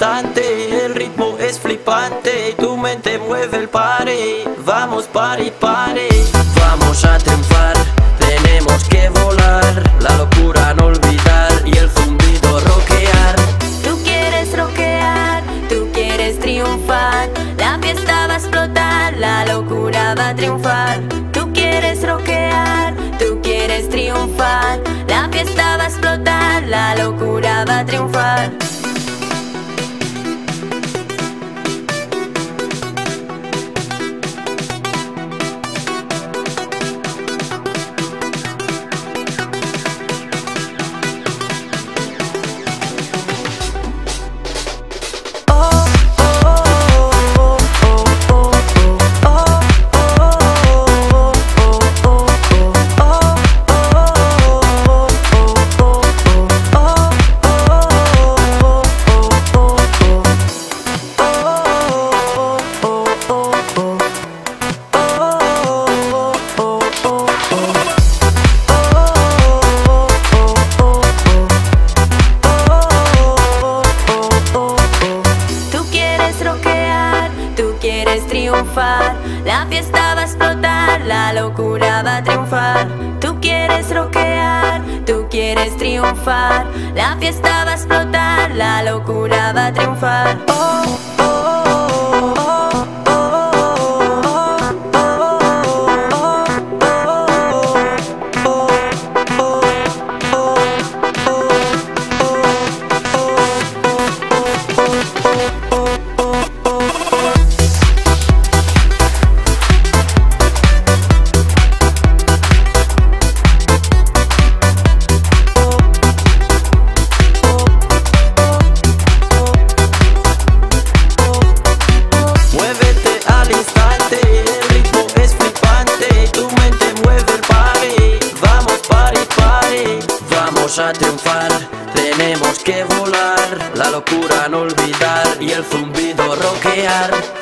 El ritmo es flipante Tu mente mueve el pare. Vamos pari pare. Vamos a triunfar. Tenemos que volar. La locura no olvidar Y el zumbido rockear. Tú quieres rockear Tú quieres triunfar. La fiesta va a explotar La locura va a triunfar. Tú quieres rockear Tú quieres triunfar. La fiesta va a explotar La locura va a triunfar La fiesta va a explotar, la locura va a triunfar. Tú quieres rockear, tú quieres triunfar. La fiesta va a explotar, la locura va a triunfar. Muévete A triunfar. Tenemos que volar La locura no olvidar Y el zumbido rockear